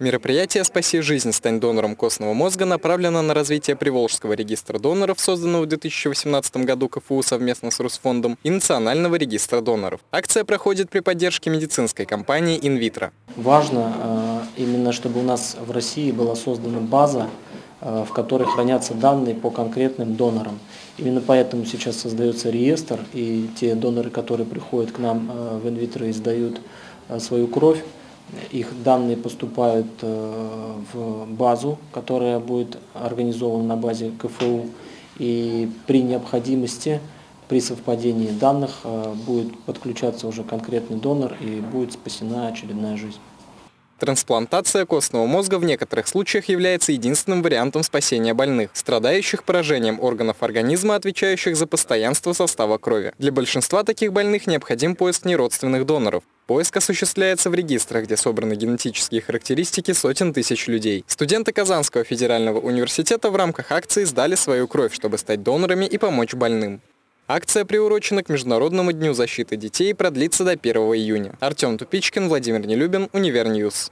Мероприятие «Спаси жизнь. Стань донором костного мозга» направлено на развитие Приволжского регистра доноров, созданного в 2018 году КФУ совместно с Русфондом, и Национального регистра доноров. Акция проходит при поддержке медицинской компании «Инвитро». Важно э, именно, чтобы у нас в России была создана база, э, в которой хранятся данные по конкретным донорам. Именно поэтому сейчас создается реестр, и те доноры, которые приходят к нам э, в инвитро и сдают свою кровь, их данные поступают э, в базу, которая будет организована на базе КФУ. И при необходимости, при совпадении данных, э, будет подключаться уже конкретный донор и будет спасена очередная жизнь. Трансплантация костного мозга в некоторых случаях является единственным вариантом спасения больных, страдающих поражением органов организма, отвечающих за постоянство состава крови. Для большинства таких больных необходим поиск неродственных доноров. Поиск осуществляется в регистрах, где собраны генетические характеристики сотен тысяч людей. Студенты Казанского федерального университета в рамках акции сдали свою кровь, чтобы стать донорами и помочь больным. Акция приурочена к Международному дню защиты детей и продлится до 1 июня. Артем Тупичкин, Владимир Нелюбин, Univer News.